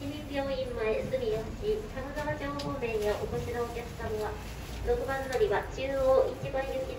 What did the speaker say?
市民病院前住吉金沢城方面へお越しのお客様は6番乗りは中央市場行き